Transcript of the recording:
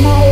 my